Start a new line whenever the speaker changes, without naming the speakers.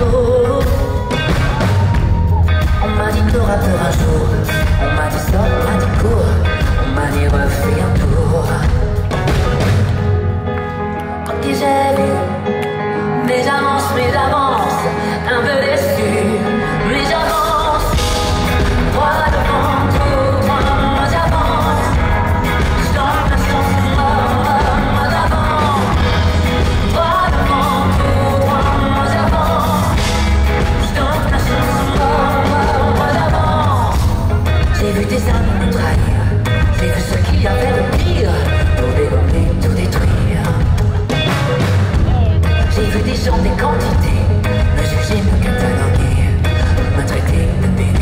Oh. J'ai vu ce qu'il y avait de pire pour tout détruire. J'ai vu des gens, des quantités, me juger, me cataloguer, me traiter de pédale.